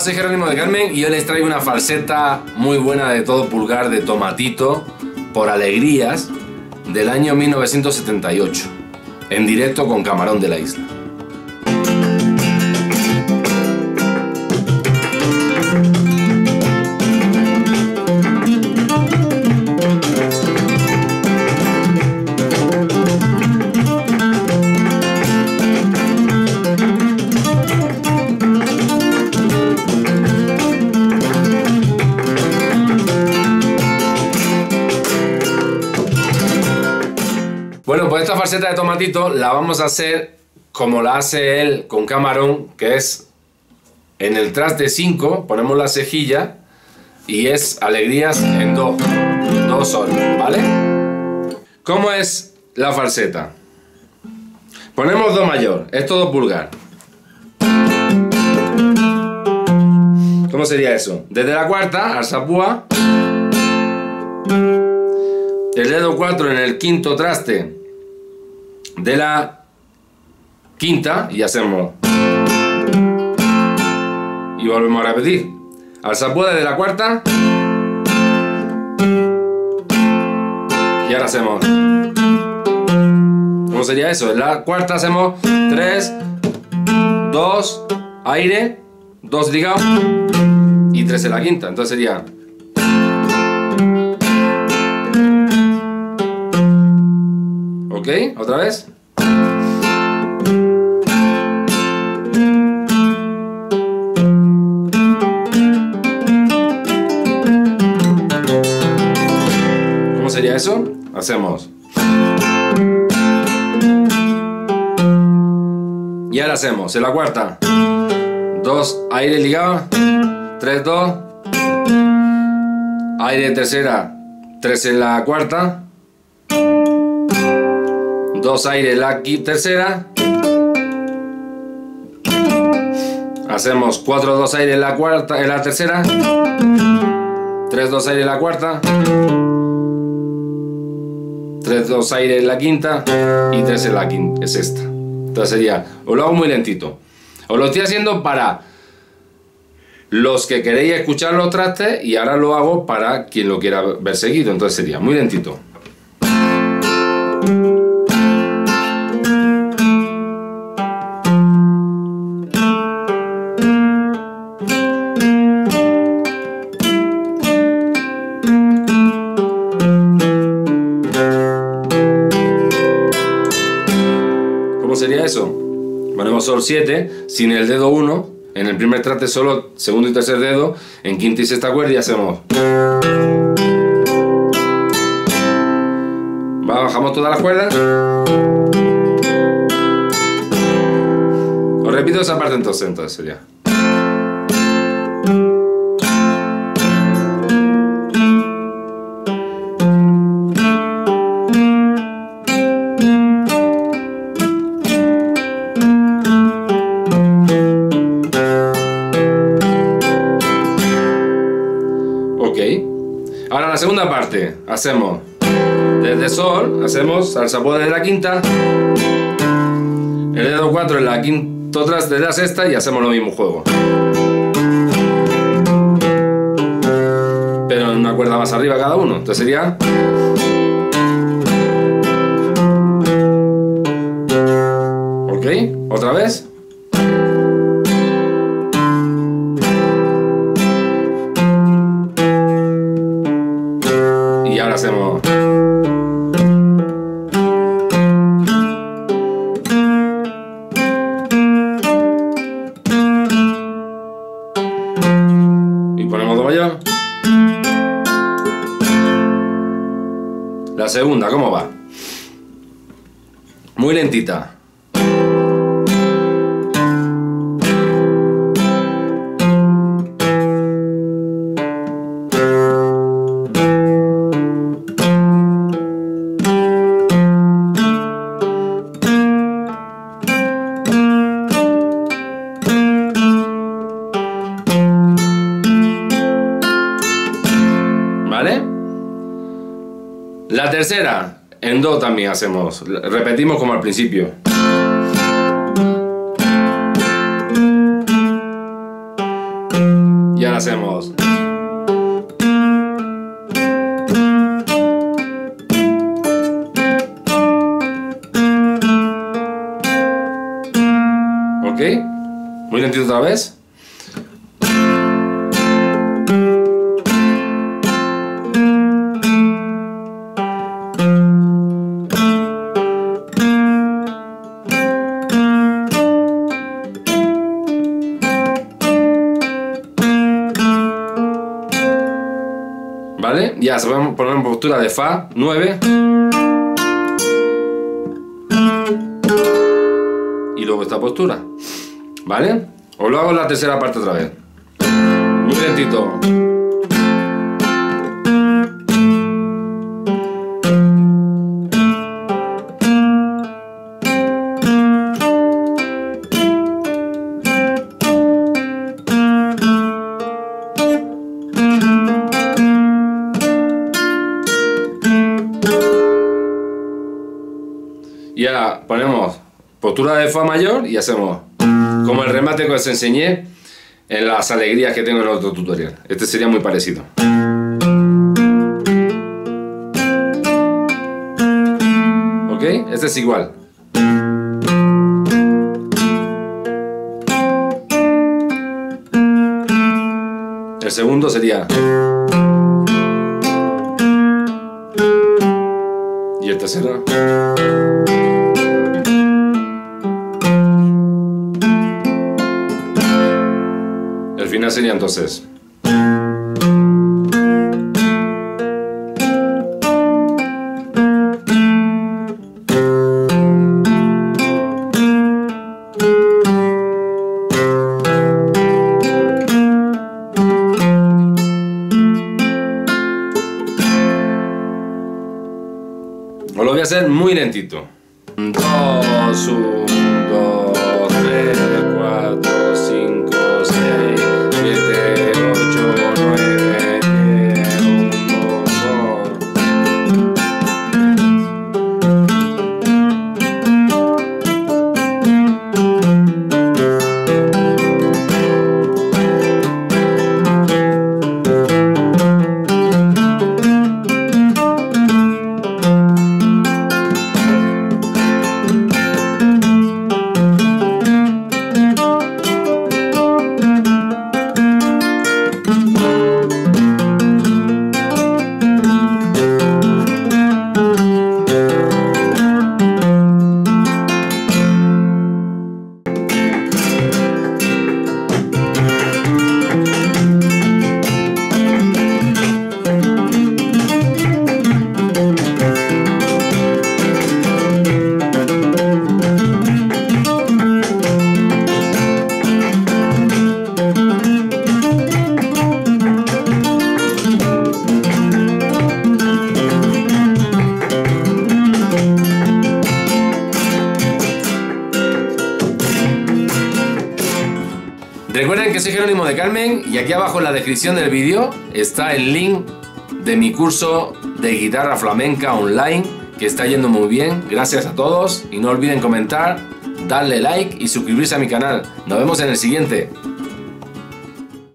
Soy Jerónimo de Carmen y hoy les traigo una falseta muy buena de todo pulgar de Tomatito por Alegrías del año 1978, en directo con Camarón de la Isla. Falseta de tomatito la vamos a hacer como la hace él con camarón, que es en el traste 5 ponemos la cejilla y es alegrías en do, do sol, ¿vale? ¿Cómo es la falseta? Ponemos do mayor, es todo pulgar. ¿Cómo sería eso? Desde la cuarta al sapúa, el dedo 4 en el quinto traste de la quinta y hacemos y volvemos a repetir al sapude de la cuarta y ahora hacemos ¿cómo sería eso? en la cuarta hacemos 3 2 aire 2 ligados y 3 en la quinta entonces sería ¿Ok? ¿Otra vez? ¿Cómo sería eso? Hacemos. Y ahora hacemos en la cuarta. Dos aire ligado. Tres, dos. Aire tercera. Tres en la cuarta. Dos aire en la tercera. Hacemos 4 2 aire en la cuarta en la tercera. 3 2 aire en la cuarta. 3 2 aire en la quinta y 3 en la quinta, es esta. Entonces sería, os lo hago muy lentito. Os lo estoy haciendo para los que queréis escuchar los trastes y ahora lo hago para quien lo quiera ver seguido. Entonces sería muy lentito. ¿Cómo sería eso? Ponemos sol 7 sin el dedo 1, en el primer traste solo segundo y tercer dedo, en quinta y sexta cuerda y hacemos. Bajamos todas las cuerdas. Os repito esa parte entonces, entonces sería. Ahora la segunda parte. Hacemos desde sol, hacemos al sapude de la quinta, el dedo 4 en la quinto traste de la sexta y hacemos lo mismo juego. Pero en una cuerda más arriba cada uno. Entonces sería. Ok, otra vez. Ahora hacemos. Y ponemos do mayor. La segunda, ¿cómo va? Muy lentita. En do también hacemos. Repetimos como al principio. hacemos. ¿Ok? Muy lentito otra vez. Ya se a poner en postura de Fa 9. Y luego esta postura. ¿Vale? Os lo hago la tercera parte otra vez. Muy lentito. Ponemos postura de Fa mayor y hacemos como el remate que os enseñé en las alegrías que tengo en el otro tutorial. Este sería muy parecido. ¿Ok? Este es igual. El segundo sería... Y el tercero... final sería entonces. Os lo voy a hacer muy lentito. Dos, un, dos, Recuerden que soy Jerónimo de Carmen y aquí abajo en la descripción del vídeo está el link de mi curso de guitarra flamenca online que está yendo muy bien. Gracias a todos y no olviden comentar, darle like y suscribirse a mi canal. Nos vemos en el siguiente.